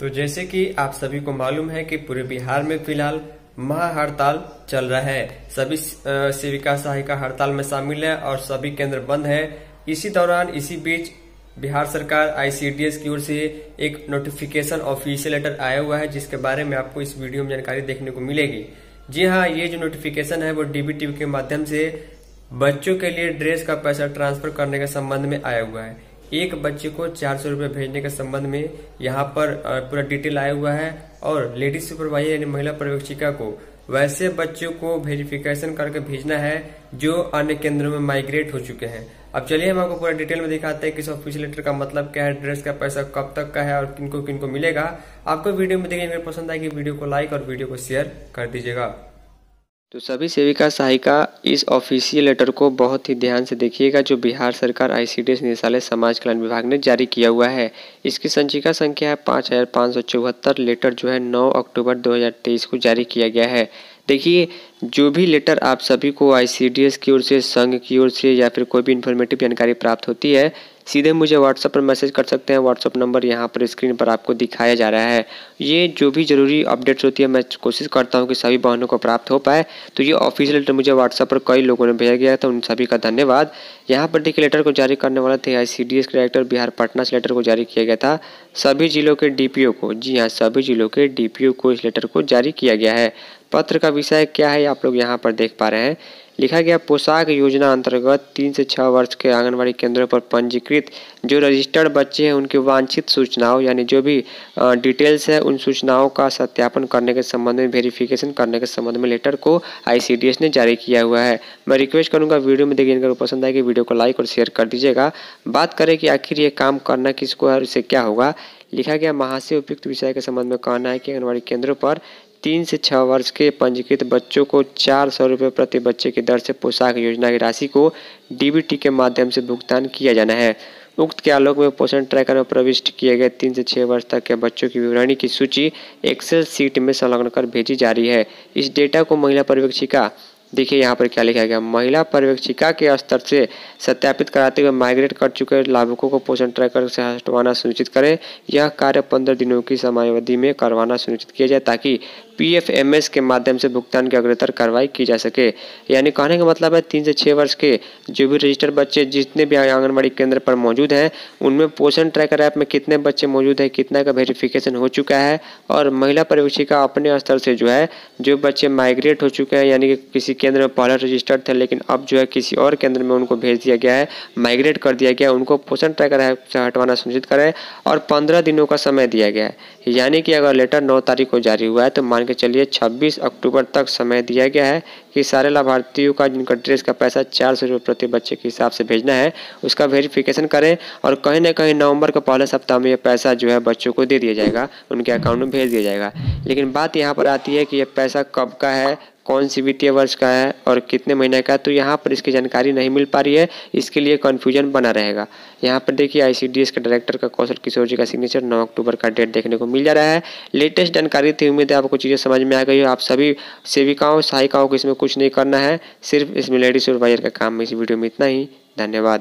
तो जैसे कि आप सभी को मालूम है कि पूरे बिहार में फ़िलहाल महा हड़ताल चल रहा है। सभी सेविका सहायिका हड़ताल में शामिल है और सभी केंद्र बंद है। इसी दौरान इसी बीच बिहार सरकार आईसीडीएस की ओर से एक नोटिफिकेशन ऑफिशियल लेटर आया हुआ है, जिसके बारे में आपको इस वीडियो में जानकारी देखने को मिलेगी। जी हाँ ये जो नोटिफिकेशन है वो डीबीटी के माध्यम से बच्चों के लिए ड्रेस का पैसा ट्रांसफ़र करने के संबंध में आया हुआ है। एक बच्चे को चार सौ रुपये भेजने के संबंध में यहाँ पर पूरा डिटेल आया हुआ है और लेडीज़ सुपरवाइजर यानी महिला पर्यवेक्षिका को वैसे बच्चों को वेरिफिकेशन करके भेजना है जो अन्य केंद्रों में माइग्रेट हो चुके हैं। अब चलिए हम आपको पूरा डिटेल में दिखाते हैं कि ऑफिशियल लेटर का मतलब क्या है ड्रेस का पैसा कब तक का है और किनको किनको मिलेगा। आपको वीडियो में देखिए पसंद आएगी वीडियो को लाइक और वीडियो को शेयर कर दीजिएगा। तो सभी सेविका सहायिका इस ऑफिशियल लेटर को बहुत ही ध्यान से देखिएगा, जो बिहार सरकार आईसीडीएस निदेशालय समाज कल्याण विभाग ने जारी किया हुआ है। इसकी संचिका संख्या है पाँच हज़ार पाँच सौ चौहत्तर। लेटर जो है नौ अक्टूबर 2023 को जारी किया गया है। देखिए, जो भी लेटर आप सभी को आईसीडीएस की ओर से, संघ की ओर से या फिर कोई भी इन्फॉर्मेटिव जानकारी प्राप्त होती है सीधे मुझे व्हाट्सअप पर मैसेज कर सकते हैं। व्हाट्सअप नंबर यहाँ पर स्क्रीन पर आपको दिखाया जा रहा है। ये जो भी ज़रूरी अपडेट्स होती है, मैं कोशिश करता हूँ कि सभी बहनों को प्राप्त हो पाए। तो ये ऑफिशियल लेटर मुझे व्हाट्सअप पर कई लोगों ने भेजा गया था। उन सभी का धन्यवाद। यहाँ पर देखिए लेटर को जारी करने वाले थे I C D S director Bihar Patna से लेटर को जारी किया गया था। सभी जिलों के डीपीओ को, जी हाँ सभी जिलों के डीपीओ को इस लेटर को जारी किया गया है। पत्र का विषय क्या है, आप लोग यहाँ पर देख पा रहे हैं। लिखा गया, पोशाक योजना अंतर्गत तीन से छः वर्ष के आंगनबाड़ी केंद्रों पर पंजीकृत जो रजिस्टर्ड बच्चे हैं, उनकी वांछित सूचनाओं, यानी जो भी डिटेल्स है, उन सूचनाओं का सत्यापन करने के संबंध में वेरिफिकेशन करने के संबंध में लेटर को आईसीडीएस ने जारी किया हुआ है। मैं रिक्वेस्ट करूँगा वीडियो में देखिए, अगर पसंद आएगी वीडियो को लाइक और शेयर कर दीजिएगा। बात करें कि आखिर ये काम करना किसको है और इससे क्या होगा? लिखा गया, महाशय उपयुक्त विषय के संबंध में कहना है कि आंगनबाड़ी केंद्रों पर तीन से छः वर्ष के पंजीकृत बच्चों को चार सौ रुपये प्रति बच्चे की दर से पोशाक योजना की राशि को डीबीटी के माध्यम से भुगतान किया जाना है। उक्त के आलोक में पोषण ट्रैकर में प्रविष्ट किए गए तीन से छः वर्ष तक के बच्चों की विवरणी की सूची एक्सेल सीट में संलग्न कर भेजी जा रही है। इस डेटा को महिला पर्यवेक्षिका देखिए यहाँ पर क्या लिखा गया, महिला पर्यवेक्षिका के स्तर से सत्यापित कराते हुए माइग्रेट कर चुके लाभुकों को पोषण ट्रैकर से हटवाना सुनिश्चित करें। यह कार्य पंद्रह दिनों की समयावधि में करवाना सुनिश्चित किया जाए ताकि पीएफएमएस के माध्यम से भुगतान की अग्रतर कार्रवाई की जा सके। यानी कहने का मतलब है तीन से छः वर्ष के जो भी रजिस्टर्ड बच्चे जितने भी आंगनबाड़ी केंद्र पर मौजूद हैं, उनमें पोषण ट्रैकर ऐप में कितने बच्चे मौजूद हैं, कितना का वेरिफिकेशन हो चुका है और महिला पर्यवेक्षिका अपने स्तर से जो है, जो बच्चे माइग्रेट हो चुके हैं, यानी कि किसी केंद्र में पहले रजिस्टर्ड थे, लेकिन अब जो है किसी और केंद्र में उनको भेज दिया गया है माइग्रेट कर दिया गया है, उनको पोषण ट्रैकर ऐप से हटवाना सुनिश्चित करें और पंद्रह दिनों का समय दिया गया है। यानी कि अगर लेटर नौ तारीख को जारी हुआ है तो मान के चलिए 26 अक्टूबर तक समय दिया गया है कि सारे लाभार्थियों का, जिनका ड्रेस का पैसा चार सौ रुपये प्रति बच्चे के हिसाब से भेजना है, उसका वेरिफिकेशन करें और कहीं ना कहीं नवंबर के पहले सप्ताह में यह पैसा जो है बच्चों को दे दिया जाएगा, उनके अकाउंट में भेज दिया जाएगा। लेकिन बात यहाँ पर आती है कि यह पैसा कब का है कौन सी वित्तीय वर्ष का है और कितने महीने का है तो यहाँ पर इसकी जानकारी नहीं मिल पा रही है। इसके लिए कन्फ्यूज़न बना रहेगा। यहाँ पर देखिए आईसीडीएस के डायरेक्टर का कौशल किशोर जी का सिग्नेचर 9 अक्टूबर का डेट देखने को मिल जा रहा है। लेटेस्ट जानकारी थी, उम्मीद है आपको चीज़ें समझ में आ गई हो। आप सभी सेविकाओं, सहायिकाओं को इसमें कुछ नहीं करना है। सिर्फ़ इसमें लेडीज़ सुपरवाइजर का काम में इस वीडियो में इतना ही। धन्यवाद।